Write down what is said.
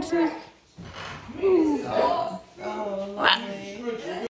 differences